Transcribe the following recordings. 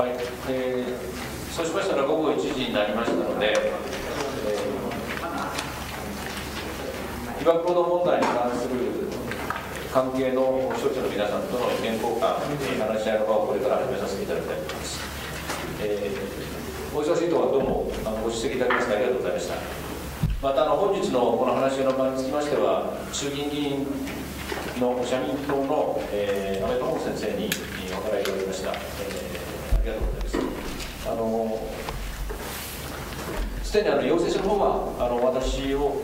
はい、えー、そうしましたら午後1時になりましたので、えー、被爆行動問題に関する関係の省庁の皆さんとの意見交換、話し合いの場をこれから始めさせていただきたいと思います。えー、お忙しいとはどうもあのご出席いただきましてありがとうございました。またあの本日のこの話の場につきましては、衆議院議員の社民党の、えー、安倍智子先生にお伺いいただきました。えー、りがとうございます。あのすでにあの要請書の方はあの私を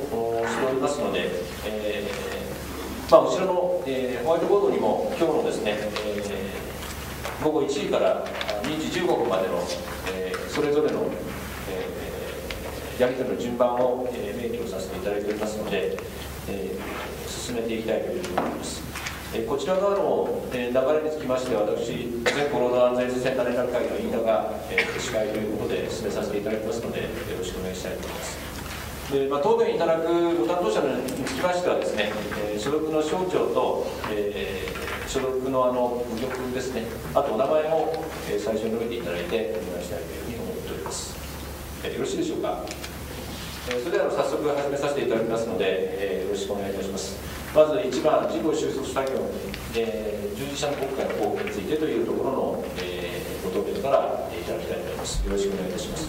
しておりますので、えーまあ、後ろの、えー、ホワイトボードにも今日のですね、えー、午後1時から2時15分までの、え、それぞれの、え、やり取りの順番を、えー、明記をさせていただいておりますので、え、進めていきたいというふうに思います。えー、こちら側の、えー、流れにつきまして私、全国労働安全センター連絡会議の飯田が、えー、司会ということで進めさせていただきますので、よろしくお願いしたいと思います。でまあ、答弁いただくご担当者につきましてはですね、えー、所属の省庁と、えー、所属のあの部局ですね、あとお名前も、えー、最初に述べていただいてお願いしたいというふうに思っております。えー、よろしいでしょうか？えー、それでは早速始めさせていただきますので、えー、よろしくお願いいたします。まず1番、事故収束作業、えー、従事者の国会の交付についてというところの、えー、ご答弁から、えー、いただきたいと思います。よろしくお願いいたします。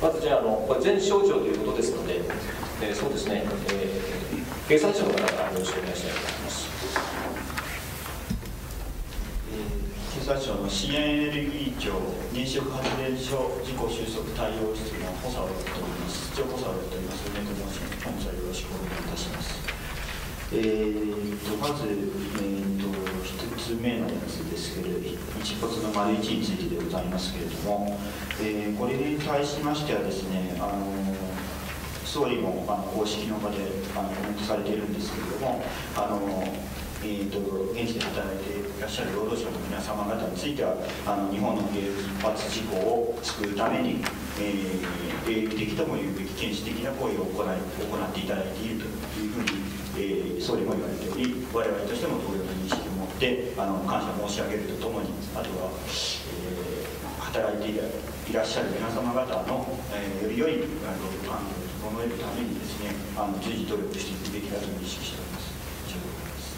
まずじゃあ、あのこれ全省庁ということですので、えー、そうですね、えー、経産省の方からよろしくお願いしたいと思います。経産省の資源エネルギー庁原子力発電所事故収束対応室の補佐をやっております、室長補佐をやっております、梅と申します。本日はよろしくお願いいたします。えーと、まず、えーと、1つ目のやつですけれど一発の丸1についてでございますけれども、えー、これに対しましてはですねあの総理もあの公式の場であのコメントされているんですけれどもあのえーと、現地で働いてっしゃる労働者の皆様方についてはあの日本の原発事故を救うために、えー、英雄的とも言うべき原始的な行為を行い行っていただいているというふうにえー、総理も言われており我々としても同様の認識を持ってあの感謝申し上げるとともにあとは、えー、働いていらっしゃる皆様方の、えー、より良い労働環境を整えるためにですねあの随時努力していくべきだと認識しております。